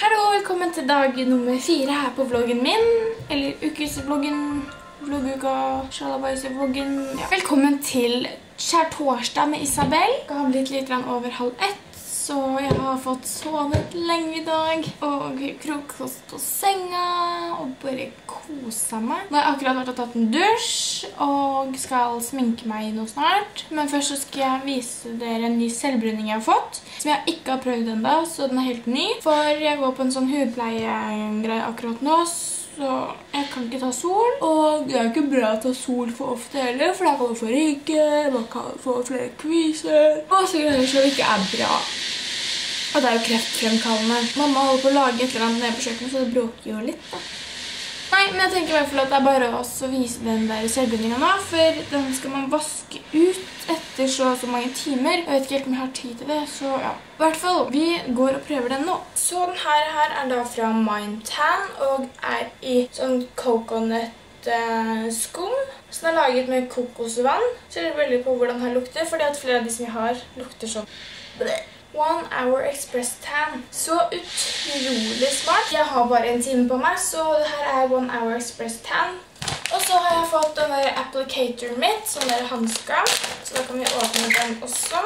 Hallo, velkommen til dag nummer fire her på vloggen min. Eller ukesvloggen, vlogguka, shalabais-vloggen. Velkommen til skjærtorsdag med Isabel. Det har blitt litt over halv ett, så jeg har fått sovet lenge i dag. Og krokost på senga, og bare kosa meg. Nå har jeg akkurat vært og tatt en dusj, og skal sminke meg nå snart. Men først så skal jeg vise dere en ny selvbruning jeg har fått, som jeg ikke har prøvd enda, så den er helt ny. For jeg går på en sånn hudpleiegreie akkurat nå, så jeg kan ikke ta sol. Og det er ikke bra å ta sol for ofte heller, for da kan du få rygge, man kan få flere kviser, masse greier som ikke er bra. Og det er jo kreftfremkallende. Mamma holder på å lage et eller annet nede på kjøkkenet, så det bråker jo litt da. Nei, men jeg tenker i hvert fall at det er bare oss å vise den der selvbruningen nå, for den skal man vaske ut etter så og så mange timer. Jeg vet ikke helt om jeg har tid til det, så ja. I hvert fall, vi går og prøver den nå. Så den her, her er da fra Mindtan, og er i sånn coconut skum. Så den er laget med kokosvann. Så jeg lurer veldig på hvordan den lukter, fordi at flere av de som jeg har lukter sånn. One Hour Express Tan. Så utrolig smart. Jeg har bare en time på meg, så det her er One Hour Express Tan. Og så har jeg fått den der applicatoren mitt, sånn der handskram. Så da kan vi åpne den også.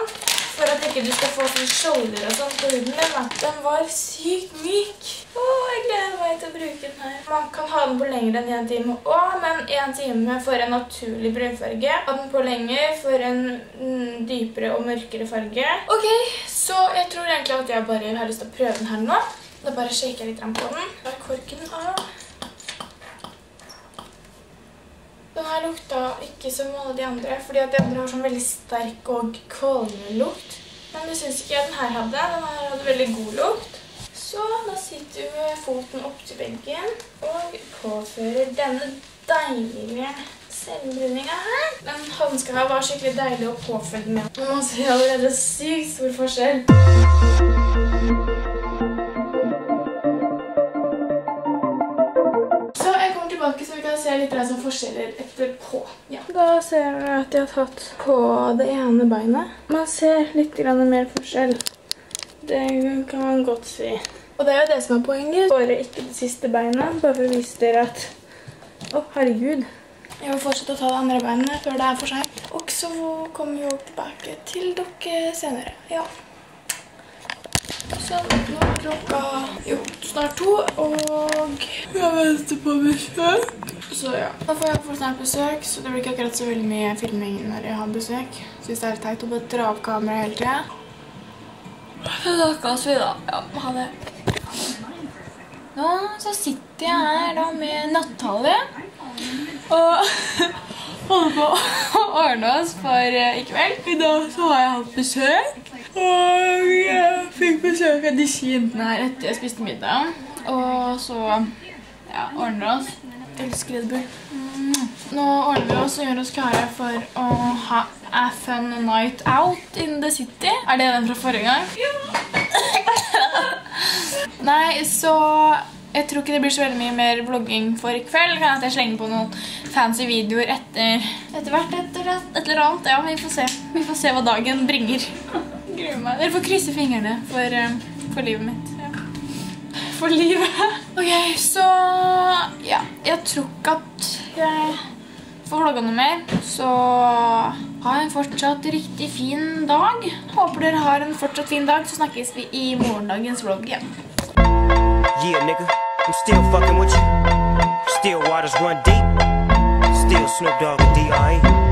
For at ikke du skal få sånn shoulder og sånn på huden min. Den var sykt myk. Åh, jeg gleder meg til å bruke den her. Man kan ha den på lenger enn en time også, men en time for en naturlig brunfarge. Ha den på lenger for en mm, dypere og mørkere farge. Ok, så jeg tror egentlig at jeg bare har lyst til å prøve den her nå. Da bare shaker jeg litt på den. Da er korken av. Den her lukta ikke som alle de andre, fordi at de andre har sånn veldig sterk og kvalmende lukt. Men det synes ikke jeg den her hadde. Den her hadde veldig god lukt. Så da sitter vi med foten opp til benken og påfører denne deilige selvbruninga her. Den hanska her var skikkelig deilig å påføre med. Man ser allerede sykt stor forskjell. Kan litt som forskjeller etterpå. Ja. Da ser jeg at jeg har tatt på det ene beinet. Man ser litt mer forskjell. Det kan man godt si. Og det er jo det som er poenget. Bare ikke det siste beinet, bare for å vise dere at... Å, herregud. Jeg vil fortsette å ta det andre beinet før det er for sent. Og så kommer vi jo tilbake til dere senere. Ja. Så nå er klokka jo snart to, og jeg venter på besøk. Så ja, da får jeg for snart besøk, så det blir ikke akkurat så veldig mye filming når jeg har besøk. Synes det er litt teit å bare dra opp kamera hele tiden. Snakkes vi da. Ja, ha det. Nå så sitter jeg her da med Natalie, og holder på å ordne oss for eh, i kveld. I dag så har jeg hatt besøk. Og jeg fikk besøk av disse jentene her etter jeg spiste middag. Og så ja, ordner oss. Elsker Red Bull. Mm. Nå ordner vi oss og gjør oss klare for å ha a fun night out in the city. Er det den fra forrige gang? Ja! Nei, så jeg tror ikke det blir så veldig mye mer vlogging for i kveld. Kan at jeg slenger på noen fancy videoer etter, etter hvert etter et eller annet. Ja, vi får se. Vi får se hva dagen bringer. Gruer meg. Dere får krysse fingrene for, um, for livet mitt. Ja. For livet. Ok, så ja, jeg tror ikke at jeg får vlogga noe mer. Så ha en fortsatt riktig fin dag. Håper dere har en fortsatt fin dag, så snakkes vi i morgendagens vlogg igjen. Yeah, nigga, I'm still fucking with you. Still waters run deep. Still Snoop Dogg and D.R.E.